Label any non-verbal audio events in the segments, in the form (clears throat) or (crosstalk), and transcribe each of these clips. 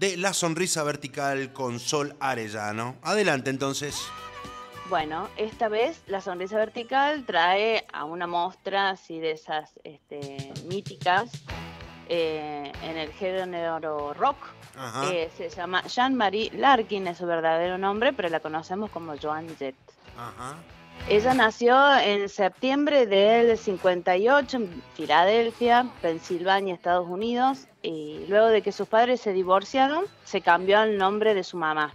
de La Sonrisa Vertical con Sol Arellano. Adelante entonces. Bueno, esta vez La Sonrisa Vertical trae a una mostra así de esas este, míticas eh, en el género rock. Eh, se llama Jean-Marie Larkin, es su verdadero nombre, pero la conocemos como Joan Jett. Ella nació en septiembre del 58 en Filadelfia, Pensilvania, Estados Unidos, y luego de que sus padres se divorciaron, se cambió el nombre de su mamá.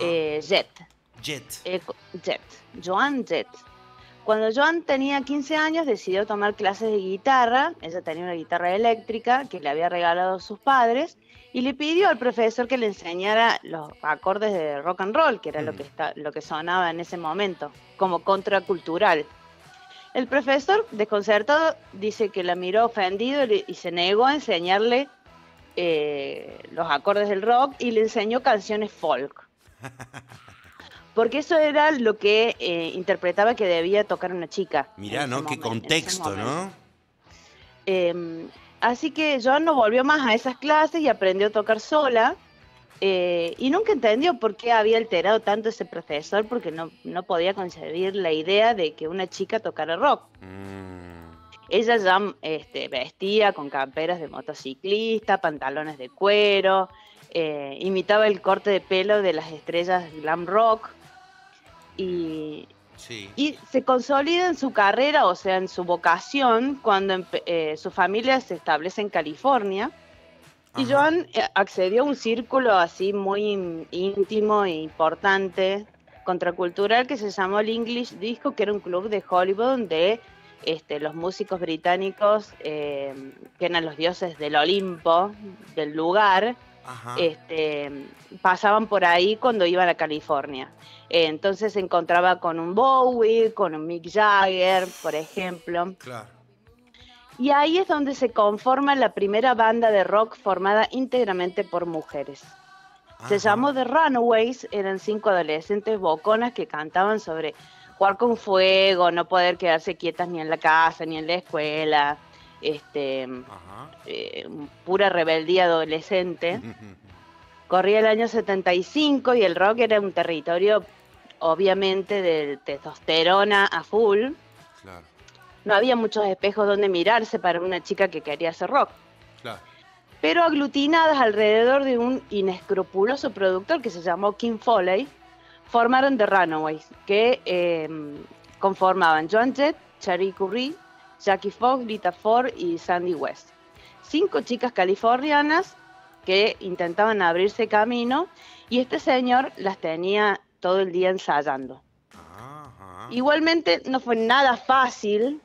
Eh, Jet. Jet. Jet. Joan Jet. Cuando Joan tenía 15 años decidió tomar clases de guitarra, ella tenía una guitarra eléctrica que le había regalado sus padres, y le pidió al profesor que le enseñara los acordes de rock and roll, que era lo, que mm. está, lo que sonaba en ese momento, como contracultural. El profesor, desconcertado, dice que la miró ofendido y se negó a enseñarle eh, los acordes del rock y le enseñó canciones folk. (laughs) porque eso era lo que eh, interpretaba que debía tocar una chica. Mirá, ¿no? Qué contexto, ¿no? Em, así que Joan no volvió más a esas clases y aprendió a tocar sola. Eh, y nunca entendió por qué había alterado tanto ese profesor, porque no, no podía concebir la idea de que una chica tocara rock. Mm. Ella ya este, vestía con camperas de motociclista, pantalones de cuero, eh, imitaba el corte de pelo de las estrellas glam rock y, y se consolida en su carrera, o sea, en su vocación, cuando eh, su familia se establece en California. Y Joan eh, accedió a un círculo así muy íntimo e importante, contracultural, que se llamó el English Disco, que era un club de Hollywood donde este, los músicos británicos, eh, que eran los dioses del Olimpo, del lugar, este, pasaban por ahí cuando iban a California. entonces se encontraba con un Bowie, con un Mick Jagger, por ejemplo. Y ahí es donde se conforma la primera banda de rock formada íntegramente por mujeres. Se llamó The Runaways, eran cinco adolescentes boconas que cantaban sobre jugar con fuego, no poder quedarse quietas ni en la casa ni en la escuela, este, eh, pura rebeldía adolescente. (laughs) Corría el año 75 y el rock era un territorio, obviamente, de testosterona a full. No había muchos espejos donde mirarse para una chica que quería hacer rock. Pero aglutinadas alrededor de un inescrupuloso productor que se llamó Kim Foley, formaron The Runaways, que eh, conformaban Joan Jett, Cherry Curry, Jackie Fox, Rita Ford y Sandy West. Cinco chicas californianas que intentaban abrirse camino y este señor las tenía todo el día ensayando. Igualmente no fue nada fácil.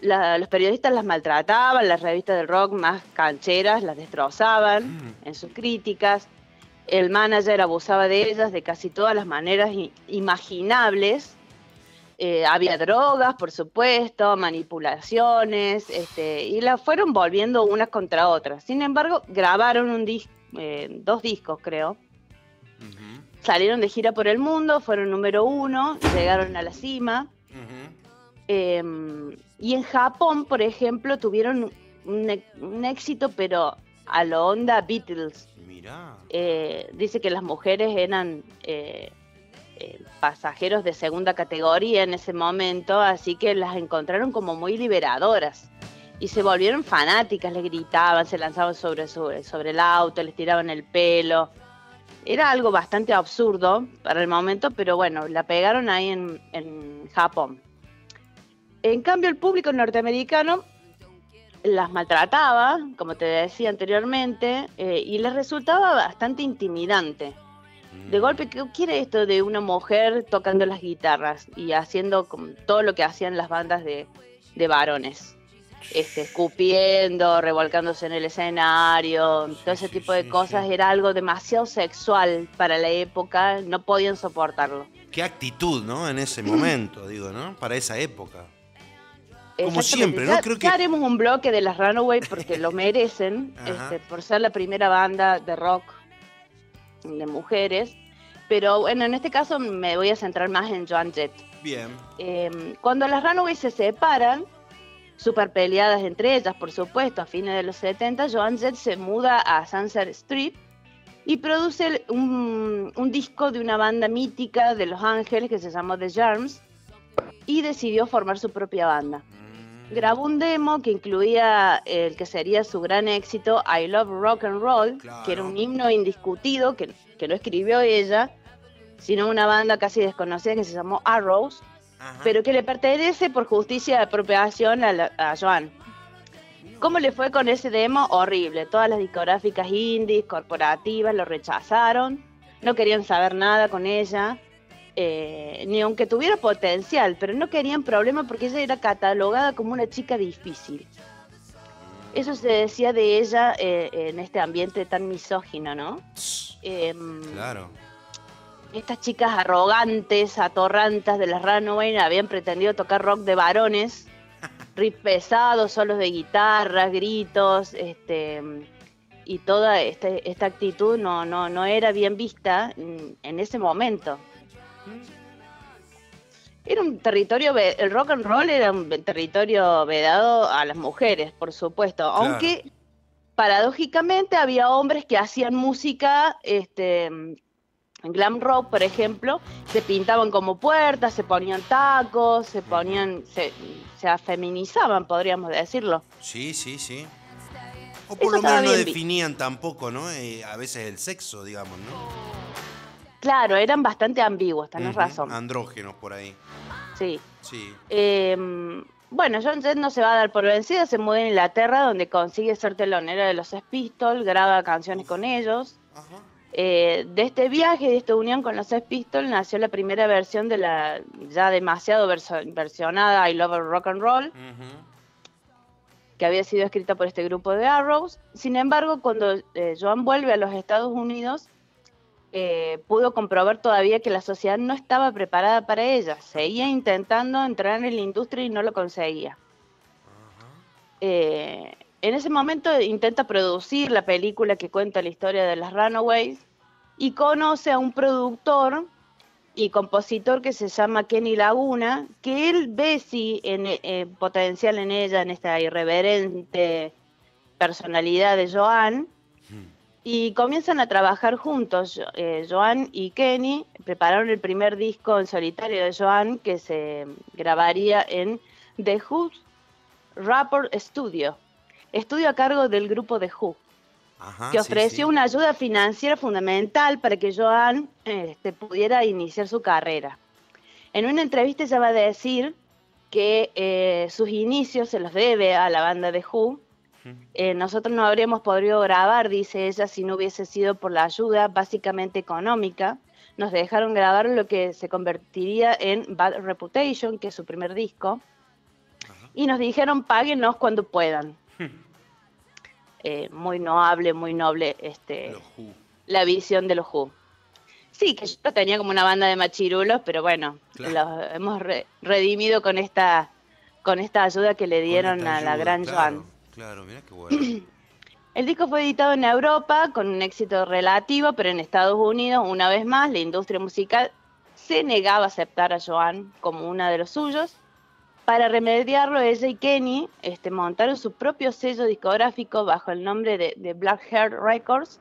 los periodistas las maltrataban, las revistas del rock más cancheras las destrozaban mm. en sus críticas. El manager abusaba de ellas de casi todas las maneras imaginables eh, había drogas, por supuesto, manipulaciones, este, y las fueron volviendo unas contra otras. Sin embargo, grabaron un eh, dos discos, creo. Salieron de gira por el mundo, fueron número uno, llegaron a la cima. Em, y en Japón, por ejemplo, tuvieron un, éxito, pero a lo onda Beatles. Eh, dice que las mujeres eran eh, pasajeros de segunda categoría en ese momento, así que las encontraron como muy liberadoras. Y se volvieron fanáticas, le gritaban, se lanzaban sobre, sobre, el auto, les tiraban el pelo. Era algo bastante absurdo para el momento, pero bueno, la pegaron ahí en, Japón. En cambio, el público norteamericano las maltrataba, como te decía anteriormente, eh, y les resultaba bastante intimidante. De golpe, ¿qué quiere esto de una mujer tocando las guitarras y haciendo todo lo que hacían las bandas de, varones? Este, escupiendo, revolcándose en el escenario, todo ese tipo de cosas, era algo demasiado sexual para la época, no podían soportarlo. Qué actitud, ¿no? En ese momento, digo, ¿no? Para esa época. Como siempre, ¿no? Creo que... haremos un bloque de las Runaways porque lo (laughs) merecen, este, por ser la primera banda de rock de mujeres, pero bueno, en este caso me voy a centrar más en Joan Jett. Bien. Em, cuando las Runaways se separan, super peleadas entre ellas, por supuesto. A fines de los 70, Joan Jett se muda a Sunset Street y produce un, un, disco de una banda mítica de Los Ángeles que se llamó The Germs y decidió formar su propia banda. Grabó un demo que incluía el que sería su gran éxito I Love Rock and Roll, que era un himno indiscutido que, que no escribió ella, sino una banda casi desconocida que se llamó Arrows, pero que le pertenece por justicia de apropiación a, Joan. ¿Cómo le fue con ese demo? Horrible. Todas las discográficas indies, corporativas, lo rechazaron. No querían saber nada con ella. Eh, ni aunque tuviera potencial, pero no querían problema porque ella era catalogada como una chica difícil. Eso se decía de ella eh, en este ambiente tan misógino, ¿no? Em, claro estas chicas arrogantes, atorrantas de las Runaway habían pretendido tocar rock de varones, (laughs) riff pesados, solos de guitarra, gritos, este y toda este, esta actitud no, no, no era bien vista en ese momento. Era un territorio, el rock and roll era un territorio vedado a las mujeres, por supuesto, aunque paradójicamente había hombres que hacían música este, en glam rock, por ejemplo, se pintaban como puertas, se ponían tacos, se ponían, se, se afeminizaban, podríamos decirlo. Sí, sí, sí. O por lo menos no definían tampoco, ¿no? Eh, a veces el sexo, digamos, ¿no? Claro, eran bastante ambiguos, tenés razón. Andrógenos por ahí. Sí. Sí. Em, bueno, John Jett no se va a dar por vencida, se muda a Inglaterra, donde consigue ser telonera de los Sex Pistols, graba canciones con ellos. Ajá. Eh, de este viaje, de esta unión con los Sex Pistols, nació la primera versión de la ya demasiado versionada I Love Rock and Roll, que había sido escrita por este grupo de Arrows. Sin embargo, cuando eh, Joan vuelve a los Estados Unidos, eh, pudo comprobar todavía que la sociedad no estaba preparada para ella. Seguía intentando entrar en la industria y no lo conseguía. En ese momento intenta producir la película que cuenta la historia de las Runaways y conoce a un productor y compositor que se llama Kenny Laguna, que él ve sí en, eh, potencial en ella, en esta irreverente personalidad de Joan, y comienzan a trabajar juntos. Eh, Joan y Kenny prepararon el primer disco en solitario de Joan que se grabaría en The Who's Rapport Studio estudio a cargo del grupo de Who, que ofreció una ayuda financiera fundamental para que Joan este, pudiera iniciar su carrera. En una entrevista ella va a decir que eh, sus inicios se los debe a la banda de Who. Eh, nosotros no habríamos podido grabar, dice ella, si no hubiese sido por la ayuda básicamente económica. Nos dejaron grabar lo que se convertiría en Bad Reputation, que es su primer disco. Y nos dijeron, páguenos cuando puedan. Eh, muy noble, muy noble este, la visión de los Who. Sí, que yo tenía como una banda de machirulos, pero bueno, los hemos redimido con esta con esta ayuda que le dieron a la gran Joan. Claro, mira qué bueno. (clears throat) El disco fue editado en Europa con un éxito relativo, pero en Estados Unidos, una vez más, la industria musical se negaba a aceptar a Joan como una de los suyos para remediarlo, ella y Kenny este, montaron su propio sello discográfico bajo el nombre de, Black Hair Records,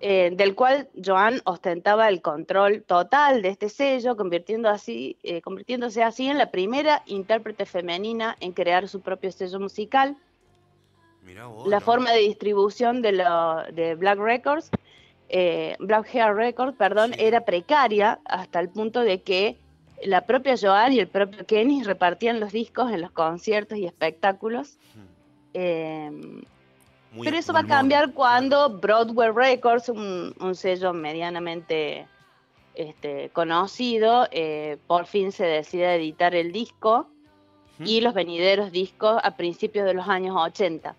eh, del cual Joan ostentaba el control total de este sello, convirtiendo así, eh, convirtiéndose así en la primera intérprete femenina en crear su propio sello musical. La forma de distribución de, de Black Records, eh, Black Hair Records, perdón, era precaria hasta el punto de que la propia Joan y el propio Kenny repartían los discos en los conciertos y espectáculos. Em, pero eso va a cambiar cuando Broadway Records, un, sello medianamente este, conocido, eh, por fin se decide editar el disco y los venideros discos a principios de los años 80.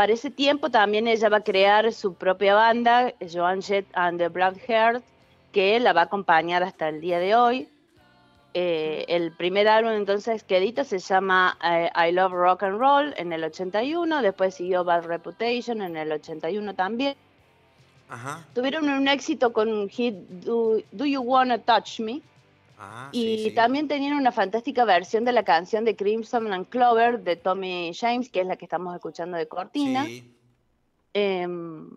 Para ese tiempo también ella va a crear su propia banda, Joan Jett and the Black Heart, que la va a acompañar hasta el día de hoy. Eh, el primer álbum entonces que edita se llama eh, I Love Rock and Roll en el 81, después siguió Bad Reputation en el 81 también. Tuvieron un éxito con un hit Do, You Wanna Touch Me, Ah, y también tenían una fantástica versión de la canción de Crimson and Clover de Tommy James, que es la que estamos escuchando de Cortina. Em,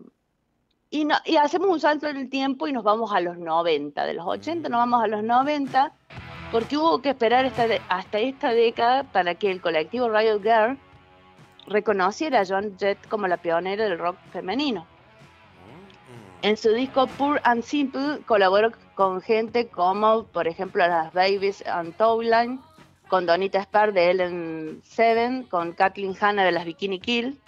y, y, hacemos un salto en el tiempo y nos vamos a los 90. De los 80 nos vamos a los 90, porque hubo que esperar hasta esta década para que el colectivo Riot Girl reconociera a Joan Jett como la pionera del rock femenino. En su disco Pure and Simple colaboró con gente como, por ejemplo, las Babies and Towline, con Donita Spar de Ellen Seven, con Kathleen Hanna de las Bikini Kill.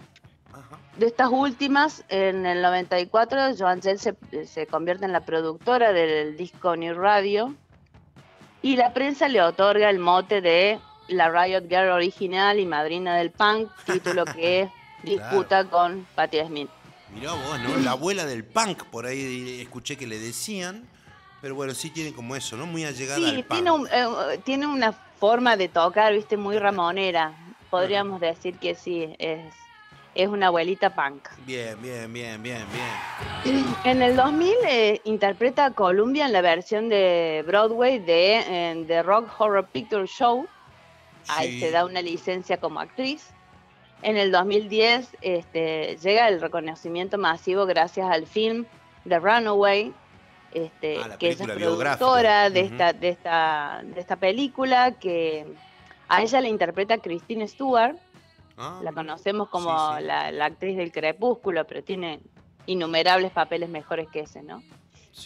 De estas últimas, en el 94, Joan Jett se, se, convierte en la productora del disco New Radio y la prensa le otorga el mote de la Riot Girl original y madrina del punk, título que (laughs) disputa con Patti Smith. Mirá vos, ¿no? La abuela del punk, por ahí escuché que le decían. Pero bueno, sí tiene como eso, ¿no? Muy allegada al punk. Tiene, eh, tiene una forma de tocar, viste, muy ramonera. Podríamos decir que sí, es, es una abuelita punk. Bien, bien, bien, bien, bien. (clears throat) En el 2000 eh, interpreta a Columbia en la versión de Broadway de The Rock Horror Picture Show. Ahí se da una licencia como actriz. En el 2010 este, llega el reconocimiento masivo gracias al film The Runaway, este, ah, que es productora de, esta, de, esta, de esta película, que a ella la interpreta Christine Stewart. Ah, la conocemos como La, actriz del crepúsculo, pero tiene innumerables papeles mejores que ese, ¿no?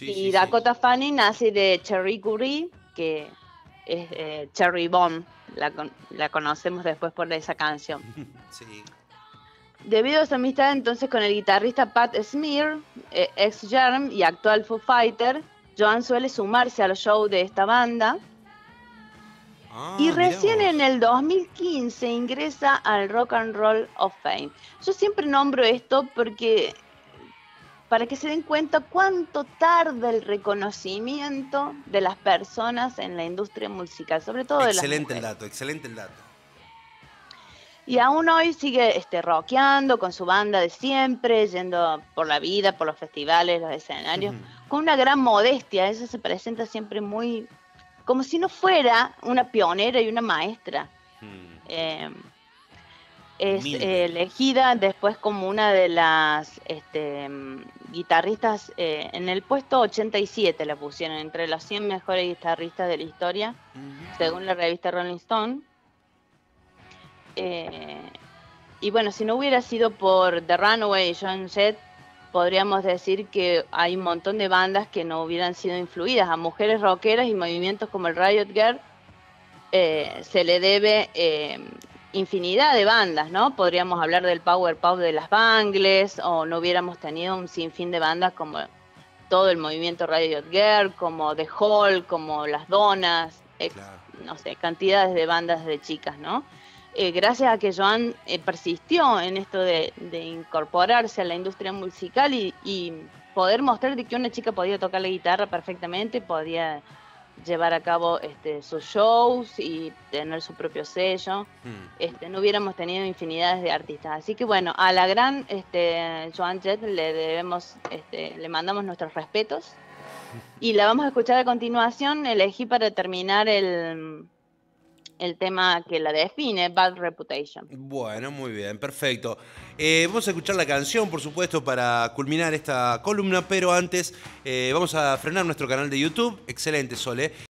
y Dakota Fanning nace de Cherry Curry, que es eh, Cherry Bomb la, conocemos después por esa canción. (laughs) Debido a su amistad entonces con el guitarrista Pat Smear, eh, ex Germ y actual Foo Fighter, Joan suele sumarse al show de esta banda. Ah, y recién en el 2015 ingresa al Rock and Roll of Fame. Yo siempre nombro esto porque para que se den cuenta cuánto tarda el reconocimiento de las personas en la industria musical, sobre todo excelente el dato, excelente el dato. Y aún hoy sigue este, rockeando con su banda de siempre, yendo por la vida, por los festivales, los escenarios, con una gran modestia. Ella se presenta siempre muy, como si no fuera una pionera y una maestra. Eh, es elegida después como una de las este, guitarristas, eh, en el puesto 87 la pusieron, entre los 100 mejores guitarristas de la historia, según la revista Rolling Stone. Eh, y bueno, si no hubiera sido por The Runaway y John Jett, podríamos decir que hay un montón de bandas que no hubieran sido influidas a mujeres rockeras y movimientos como el Riot Girl. Eh, se le debe infinidad de bandas, ¿no? Podríamos hablar del Power Pop de las Bangles, o no hubiéramos tenido un sinfín de bandas como todo el movimiento Radio Girl, como The Hall, como Las Donas, no sé, cantidades de bandas de chicas, ¿no? Eh, gracias a que Joan eh, persistió en esto de, incorporarse a la industria musical y, y poder mostrar de que una chica podía tocar la guitarra perfectamente, podía llevar a cabo este, sus shows y tener su propio sello. Hmm. Este, no hubiéramos tenido infinidades de artistas. Así que bueno, a la gran este, Joan Jett le debemos, este, le mandamos nuestros respetos. (laughs) Y la vamos a escuchar a continuación. Elegí para terminar el, el tema que la define, Bad Reputation. Bueno, muy bien, perfecto. Eh, vamos a escuchar la canción, por supuesto, para culminar esta columna, pero antes eh, vamos a frenar nuestro canal de YouTube. Excelente, Sole.